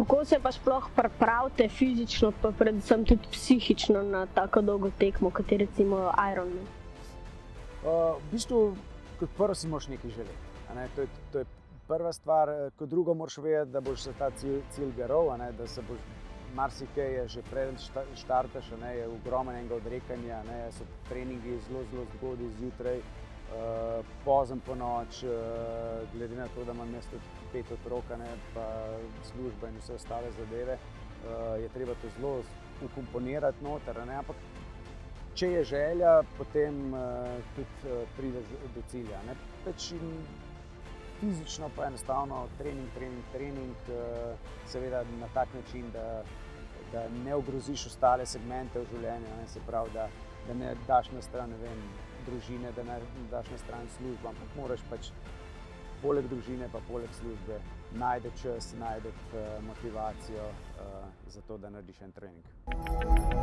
Kako se pa sploh pripravite fizično, pa predvsem tudi psihično na tako dolgo tekmo, kot je recimo Ironman? Uh, v bistvu, kot prvo si moraš nekaj želeti. Ne? To, je, to je prva stvar. Kot drugo, moraš vedeti, da boš za ta cilj, cilj garov, da se boš marsikaj je že prej štartaš, ne? je ogromno enega odrekanja, ne? so treningi zelo, zelo zgodaj zjutraj. Uh, pozem po noč, uh, glede na to, da imam mesto pet otrok, pa služba in vse ostale zadeve, uh, je treba to zelo ukomponirati noter. Ampak, če je želja, potem tudi prideš do cilja. Peč fizično pa enostavno trening, trening, trening, seveda na tak način, da, da ne ogroziš ostale segmente v življenju. Ne? Se pravi, da, da ne daš na stran vem, družine, da ne daš na stran službe, ampak moraš pač poleg družine, pa poleg službe, najti čas, najti uh, motivacijo uh, za to, da narediš en trening.